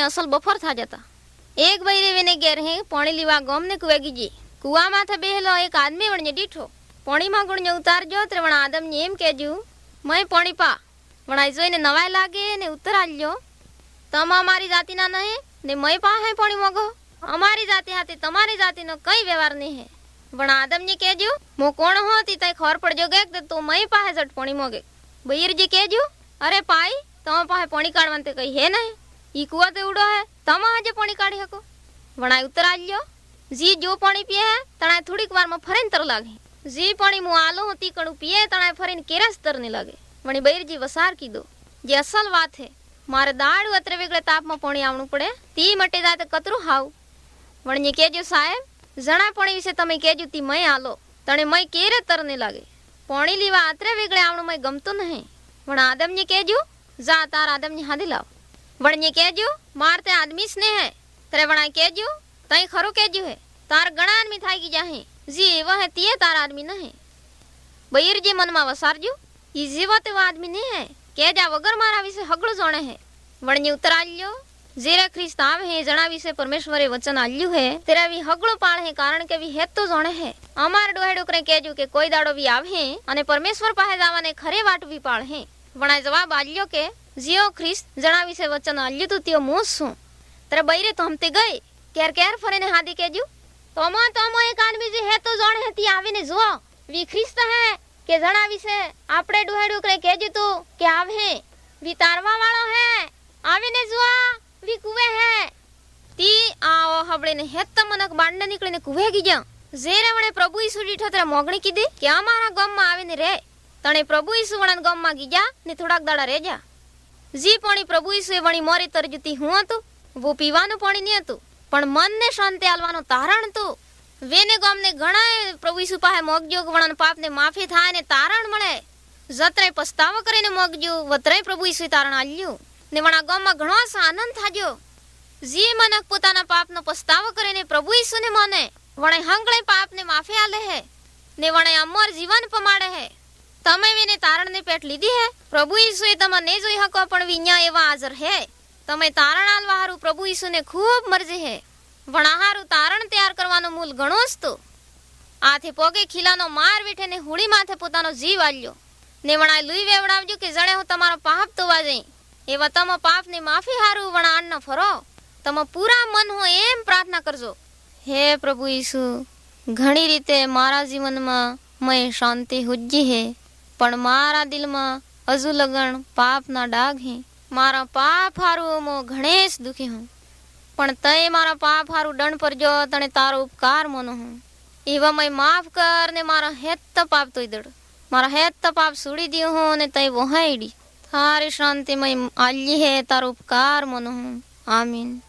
તે અસલ બફર થા જતા. એક બૈરે વેને ઘેર હે, પાણી લીવા ગોમ ને કુવે ગીજી કુવા માથે બેહેલો એક આદમી વણને દીઠો. પાણીમાં ગુણને ઉતારજો તે વણા આદમને એમ કહેજો, મય પાણી પા. વણાઈ જોઈને નવાય લાગે ને ઉત્તર આલ્યો, તમ અમારી જાતિના નહે ને મય પા હે પાણી મોગો અમારી જાતિ હાથે તમારી જાતિનો કઈ વ્યવહાર નહીં હે. પણ આદમને કહેજો, મો કોણ હોતી તઈ ખોર પડજો કે તે તું મય પાસે જટ પાણી મોગે બૈરજી કહેજો, અરે પાઈ, તમે પાસે પાણી કાઢવાનું તે કઈ હે નહીં. ઈ કુવા તે ઉડો હે, તમે આજે પાણી કાઢી શકો વણાય ઉતર આલ્યો. જી જો પાણી પીએ હે, તણાય થોડીક વારમાં ફરીને તર લાગે. જી પાણી હું આલો હું તીકણું પીએ, તણાય ફરીને કેરા સ્તરની લાગે. વણી બૈરજી વસાર કીધો, જે અસલ વાત હે, મારે દાડું અત્રે વેગળે તાપમાં પાણી આવણું પડે, તી મટે તો કતરું હાવ. વણી કેજો સાહેબ જણા પાણી વિશે તમે કેજો તી મય આલો. તણે મય કેરે તરની લાગે. પાણી લીવા આત્રે વેગળે આવણું મય ગમતું નહીં. પણ આદમને કહેજો, જા, તાર આદમની હાંધી લાવ. વણને કેજો માર તે આદમી સ્નેહ. હે તરે વણા કેજો તઈ ખરું કેજો હે. તાર ઘણા આદમી થાય ગઈ જાહે જી એવા હે તીએ તાર આદમી નહીં. બૈરજી મનમાં વસારજો, ઈ જેવો તેવો આદમી ને હે. કે જા વગર મારા વિશે હગડું જોણે હે. વણની ઉતરાલ્યો જેરે ખ્રિસ્ત આવે હે જણા વિશે પરમેશ્વરે વચન આલ્યું હે. તેરા વી હગળો પાળ હે કારણ કે વી હેત તો જોણે હે. અમાર ડોહે ડોકરે કેજો કે કોઈ દાડો વી આવે હે અને પરમેશ્વર પાસે જવાને ખરે વાટ વી પાળ હે. વણાય જવાબ આલ્યો કે, જીઓ ખ્રિસ્ત, જણાવી છે વચન આલ્યું તું ત્યો હું શું તારે બૈરે તો હમતે ગઈ. ક્યાર ક્યાર ફરીને હાદી કહેજો તમો તમો એક આદમી જે હે તો જણ હતી આવીને જુઓ. વી ખ્રિસ્ત હે કે જણાવી છે? આપણે ડોહે ડોકરે કહેજો તું કે આવે? વી તારવા વાળો હે. આવીને જુઓ. વી કુવે હે. તી આવો હબળે હેત મનક બાંડે નીકળીને કુવે ગઈ જા જેરે વણે પ્રભુ ઈસુ દીઠો તારે મોગણી કીધી કે અમારા ગામમાં આવીને રે. તણે પ્રભુ ઈસુ વણા ગામમાં ગી જા ને થોડાક દાડા રેજા જી પાણી પ્રભુ ઈસુએ વણી મોરી તરજુતી હું હતું? વો પીવાનું પાણી નહીં હતું? પણ મનને શાંતિ આલવાનું તારણ હતું? વેને ગામને ઘણા પ્રભુ ઈસુ પાસે મોગજો વણાન પાપને માફી થાય ને તારણ મળે. જત્રે પસ્તાવો કરીને મોગજો વત્રે પ્રભુ ઈસુ તારણ આલ્યું ને વણા ગામમાં ઘણો આનંદ થાજો. જે મનક પોતાના પાપનો પસ્તાવો કરીને પ્રભુ ઈસુને મને. વણે હંગળે પાપને માફી આલે હે ને વણે અમર જીવન પમાડે હે. તમે વિને તારણની પેટ લીધી હે? પ્રભુ ઈસુએ તમે ને જોઈ હકો, પણ વિન્યા એવા હાજર હે. તમે તારણ આલવા હારું પ્રભુ ઈસુને ખૂબ મરજી હે. વણાહારું તારણ તૈયાર કરવાનો મૂલ ઘણો જ તો. આથી પોગે ખીલાનો માર વીઠે ને હુડી માથે પોતાનો જીવ આલ્યો. ને વણાય લુઈ વેવડાવજો કે જણે હું તમારો પાપ તોવા જઈ. એવા તમે પાપની માફી હારું વણા આણ ફરો. તમે પૂરા મન હો એમ પ્રાર્થના કરજો. હે પ્રભુ ઈસુ, ઘણી રીતે મારા જીવનમાં મય શાંતિ હુજી હે. પણ મારા દિલમાં હજુ લગણ પાપના ડાઘ હે. મારા પાપ હારું મો ઘણેશ દુખી હું. પણ તય મારા પાપ હારું દંડ પરજો તને તારો ઉપકાર મનો હું. એવા મય માફ કર ને મારા હેત પાપ તોય દડ. મારા હેત પાપ સુડી દિયો હું ને તય વહાઈડી થારી શાંતિ મય આલ્લી હે તારો ઉપકાર મનો હું. આમીન.